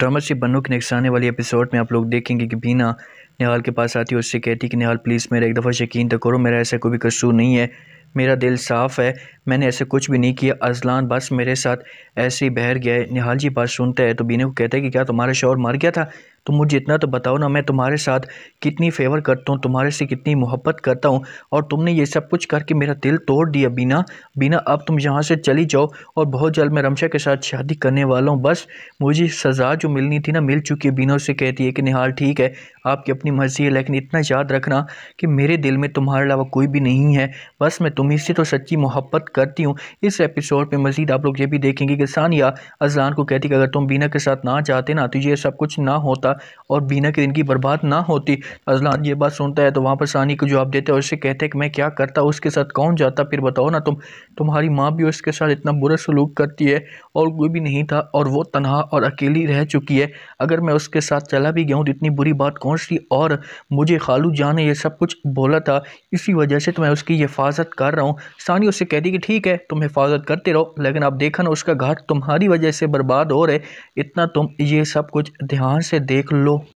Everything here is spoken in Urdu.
ڈرامہ سے بنو کے نیکسٹ آنے والی ایپیسوڈ میں آپ لوگ دیکھیں گے کہ بینا نہال کے پاس آتی ہے اس سے کہتی کہ نہال پلیز میرا ایک دفعہ یقین تو کرو، میرا ایسا کوئی بھی قصور نہیں ہے، میرا دل صاف ہے، میں نے ایسے کچھ بھی نہیں کیا ازلان بس میرے ساتھ ایسے ہی بہر گیا ہے۔ نہال جی بات سنتا ہے تو بینا کو کہتا ہے کہ کیا تمہارا شوہر مر گیا تھا؟ تم مجھے اتنا تو بتاؤ نا میں تمہارے ساتھ کتنی فیور کرتا ہوں، تمہارے سے کتنی محبت کرتا ہوں۔ اور تم نے یہ سب کچھ کر کے میرا دل توڑ دیا بینا۔ بینا، اب تم یہاں سے چلی جاؤ اور بہت جلد میں رمشا کے ساتھ شادی کرنے والا ہوں۔ بس مجھے سزا جو ملنی تھی نا، مل چکی ہے۔ بینا اسے کہتی ہے کہ نہال ٹھیک ہے، آپ کی اپنی مرضی ہے، لیکن اتنا یاد رکھنا کہ میرے دل میں تمہارے علاوہ کوئی بھی نہیں ہے۔ بس میں تمہیں سے تو سچی محبت کرتی ہوں۔ اس ایپیسوڈ میں مزید آپ لوگ یہ بھی دیکھیں گے کہ ثانیہ ازلان کو کہتی کہ اگر تم بینا کے ساتھ نہ جاتے نا، تو یہ سب کچھ نہ ہوتا۔ اور بینا کی زندگی برباد نہ ہوتی۔ ازلان یہ بات سنتا ہے تو وہاں پر ثانی کو جواب دیتے اور اسے کہتے کہ میں کیا کرتا، اس کے ساتھ کون جاتا؟ پھر بتاؤ نا تم، تمہاری ماں بھی اس کے ساتھ اتنا برا سلوک کرتی ہے اور کوئی بھی نہیں تھا اور وہ تنہا اور اکیلی رہ چکی ہے۔ اگر میں اس کے ساتھ چلا بھی گیا ہوں تو اتنی بری بات کون سی؟ اور مجھے خالو جان نے یہ سب کچھ بولا تھا، اسی وجہ سے تو میں اس کی حفاظت کر رہا ہوں۔ ثانی اس سے کہ ٹھیک ہے، تم حفاظت کرتے رہو، لیکن اب دیکھا نا اس کا گھاٹ تمہاری وجہ سے برباد ہو رہے۔ اتنا تم یہ سب کچھ دھیان سے دیکھ دیکھ لو